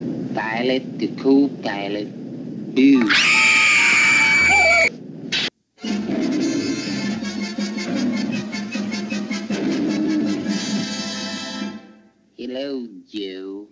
Pilot the cool pilot. Boo. Hello, Joe.